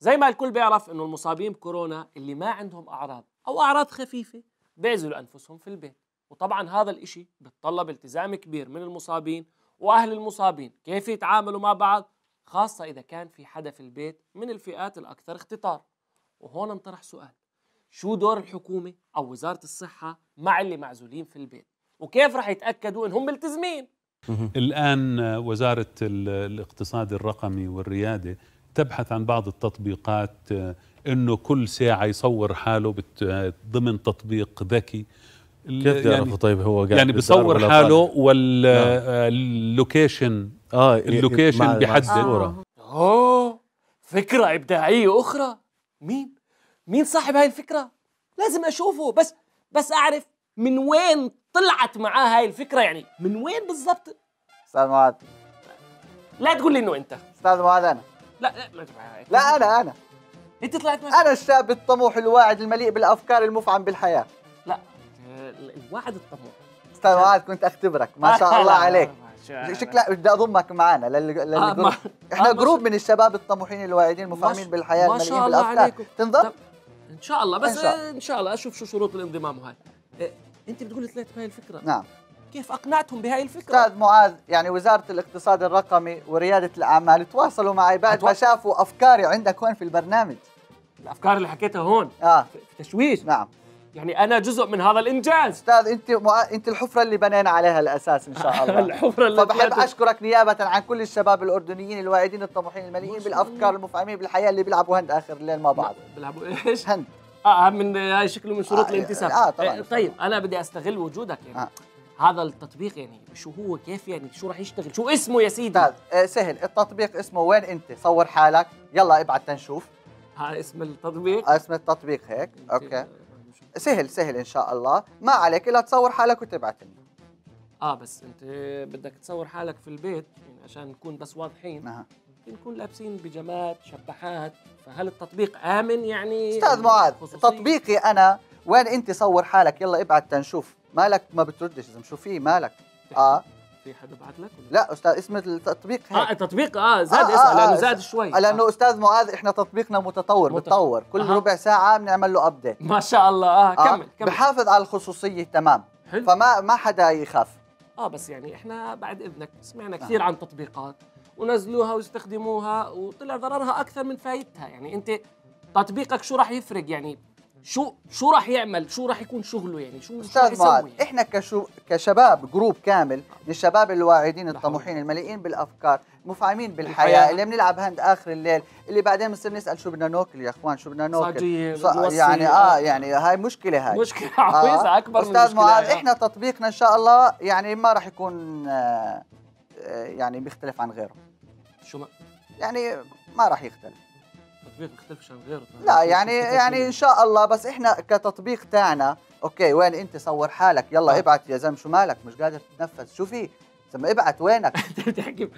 زي ما الكل بيعرف إنه المصابين بكورونا اللي ما عندهم أعراض أو أعراض خفيفة بيعزلوا أنفسهم في البيت. وطبعا هذا الإشي بتطلب التزام كبير من المصابين وأهل المصابين كيف يتعاملوا مع بعض خاصة إذا كان في حدا في البيت من الفئات الأكثر اختطار. وهون انطرح سؤال شو دور الحكومة أو وزارة الصحة مع اللي معزولين في البيت؟ وكيف راح يتأكدوا إنهم ملتزمين؟ الآن وزارة ال- الاقتصاد الرقمي والريادة تبحث عن بعض التطبيقات آه، إنه كل ساعة يصور حاله بت- ضمن تطبيق ذكي. كيف يعني طيب هو قاعد يعني بصور حاله طالع؟ وال location آه ال location. بيحدد. الصورة. أوه فكرة إبداعية أخرى. مين؟ مين صاحب هاي الفكرة؟ لازم أشوفه. بس بس أعرف من وين طلعت معاه هاي الفكرة. يعني من وين بالضبط؟ أستاذ معاذ لا تقول لي إنه أنت. أستاذ معاذ أنا. لا لا ما. لا أنا أنا. أنت طلعت أنا الشاب الطموح الواعد المليء بالأفكار المفعم بالحياة. لا آه، الوعد الطموح. أستاذ معاذ كنت أختبرك. ما شاء الله عليك. شكلك بدي أضمك معنا لل... آه، لل group ما- إحنا آه، group من الشباب الطموحين الواعدين المفعمين بالحياة ما المليئين شاء الله بالأفكار. عليكم. تنضم؟ إن شاء الله بس إن شاء آه، إن شاء الله أشوف شو شروط الانضمام وهاي آه، أنت بتقولي طلعت بهاي الفكرة. نعم. كيف أقنعتهم بهاي الفكرة؟ أستاذ معاذ يعني وزارة الاقتصاد الرقمي وريادة الأعمال تواصلوا معي بعد ما شافوا أفكاري عندك هون في البرنامج. الأفكار اللي حكيتها هون؟ آه. في تشويش؟ نعم. يعني أنا جزء من هذا الإنجاز. أستاذ أنت مع... أنت الحفرة اللي بنينا عليها الأساس إن شاء الله. الحفرة اللي فبحب أشكرك نيابة عن كل الشباب الأردنيين الواعدين الطموحين المليئين بالأفكار المفعمين بالحياة اللي بيلعبوا هند آخر الليل مع بعض. بيلعبوا إيش؟ هند. آه من هاي شكله من شروط آه، الانتساب. آه، طبعاً. آه، طيب أنا بدي أستغل وجودك يعني. آه. هذا التطبيق يعني شو هو كيف يعني شو راح يشتغل شو اسمه يا سيدي؟ آه، سهل التطبيق اسمه وين انت؟ صور حالك. يلا ابعت تنشوف ها اسم التطبيق؟ آه، اسم التطبيق هيك. أوكي. سهل سهل إن شاء الله. ما عليك إلا تصور حالك وتبعت لنا. آه بس أنت بدك تصور حالك في البيت يعني عشان نكون بس واضحين. يمكن نكون لابسين بيجامات شبحات فهل التطبيق آمن يعني؟ أستاذ معاذ؟ تطبيقي أنا وين انت صور حالك؟ يلا ابعت تنشوف. مالك ما بتردش إذا شو في مالك آه في حدا بعت لك ولا؟ لا أستاذ اسم التطبيق آه هيك التطبيق آه زاد آه، آه، لأنه آه، زاد شوي. لأنه أستاذ معاذ إحنا تطبيقنا متطور مت- بتطور. كل أها. ربع ساعة بنعمل له ابديت ما شاء الله. آه كمل كمل. بحافظ على الخصوصية تمام. حلو. فما ما حدا يخاف. آه بس يعني إحنا بعد إذنك سمعنا كثير عن تطبيقات ونزلوها واستخدموها وطلع ضررها أكثر من فايدتها. يعني أنت تطبيقك شو راح يفرق؟ يعني شو شو راح يعمل؟ شو راح يكون شغله يعني؟ شو أستاذ معاذ يسوي إحنا كشو كشباب group كامل من الشباب الواعدين الطموحين المليئين بالأفكار مفعمين بالحياة الحياة. اللي بنلعب hand آخر الليل اللي بعدين بنصير نسأل شو بدنا ناكل يا إخوان شو بدنا ناكل؟ ص- يعني آه يعني هاي مشكلة هاي. مشكلة عويصة أكبر من أستاذ معاذ يعني. إحنا تطبيقنا إن شاء الله يعني ما راح يكون آه آه، يعني بيختلف عن غيره. شو ما يعني ما راح يختلف. تطبيق بيختلفش عن غيره لا يعني يعني إن شاء الله بس إحنا كتطبيق تاعنا okay وين أنت صور حالك؟ يلا آه. ابعت يا زلمة شو مالك؟ مش قادر تتنفس. شو في؟ زلمة ابعت وينك؟ انت بتحكي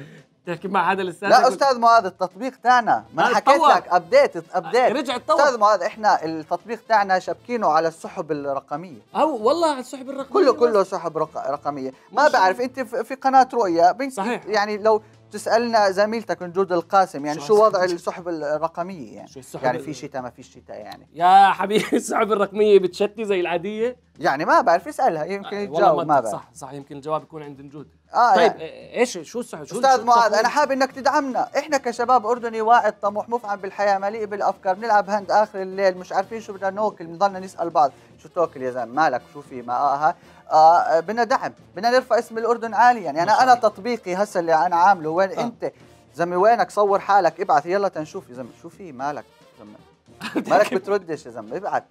بتحكي مع هذا الأستاذ؟ لا أستاذ معاذ التطبيق تاعنا. ما حكيت. لك update update رجع أستاذ تطور معاذ إحنا التطبيق تاعنا شابكينه على السحب الرقمية. أو والله على السحب الرقمي كله كله سحب رق- رقمية. ما بعرف أنت في قناة رؤيا صحيح. يعني لو تسألنا زميلتك نجود القاسم يعني شو شو وضع؟ السحب الرقمية؟ يعني؟ شو السحب يعني في شتاء ما في شتاء يعني. يا حبيبي السحب الرقمية بتشتي زي العادية. يعني ما بعرف اسألها يمكن آه، يتجاوب ما بعرف. صح صح يمكن الجواب يكون عند نجود. آه طيب يعني. إيش شو السحب شو أستاذ معاذ؟ أنا حابب إنك تدعمنا. إحنا كشباب أردني واعد طموح مفعم بالحياة مليء بالأفكار بنلعب هند آخر الليل مش عارفين شو بدنا ناكل بنضلنا نسأل بعض. شو تاكل يا زلمة؟ مالك شو في؟ ما آه. آه بدنا دعم بدنا نرفع اسم الأردن عاليا. يعني أنا الله. تطبيقي هسه اللي أنا عامله وين آه. أنت؟ زلمة وينك؟ صور حالك ابعث. يلا تنشوف يا زلمة. شو في؟ مالك زلمة. مالك بتردش يا زلمة ابعث.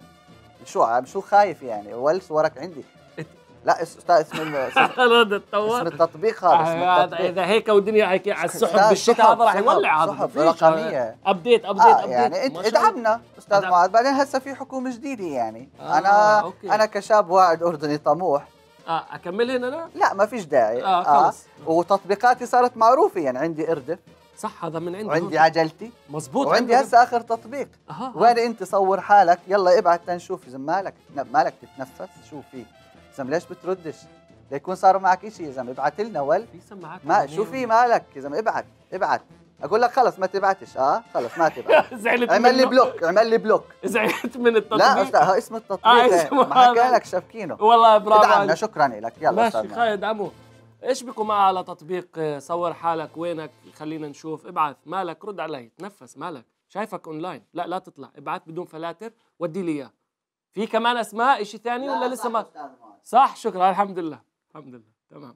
شو عم شو خايف يعني ولا صورك عندي لا اس- أستاذ اسم ال- اسم التطبيق هذا اسم آه، التطبيق إذا هيك والدنيا هيك على السحب لا، بالشتاء هذا راح يولع هذا سحب. رقمية. update update آه update يعني إنت. ادعمنا أستاذ. معاذ بعدين هسه في حكومة جديدة يعني آه، أنا okay. أنا كشاب واعد أردني طموح آه أكمل هنا أنا لا ما فيش داعي آه خلص وتطبيقاتي صارت معروفة يعني عندي اردف صح هذا من عندي وعندي. عجلتي. مزبوط وعندي. هسه آخر تطبيق. أها وين أنت صور حالك؟ يلا ابعت تنشوف. إذا مالك مالك تتنفس شو في زلمه ليش بتردش؟ ليكون صار معك شيء يا زلمه ابعت لنا ول. في سماعات ما. شو في مالك؟ يا زلمه ابعت ابعت. أقول لك خلص ما تبعتش. آه خلص ما تبعت. زعلت اعمل لي؟ بلوك اعمل لي بلوك. زعلت من التطبيق. لا ها اسم التطبيق. آه،. اسمه ما حكى. لك شابكينه والله برافو ادعمنا. شكرا لك. يلا ماشي خالد ادعموه اشبكوا معه على تطبيق آه، صور حالك؟ وينك؟ خلينا نشوف. ابعث. مالك؟ رد علي. تنفس. مالك؟ شايفك أونلاين. لا لا تطلع. ابعث بدون فلاتر. ودي لي إياه. في كمان أسماء؟ إشي ثاني ولا لسه ما؟ صح شكرا. الحمد لله. الحمد لله. تمام.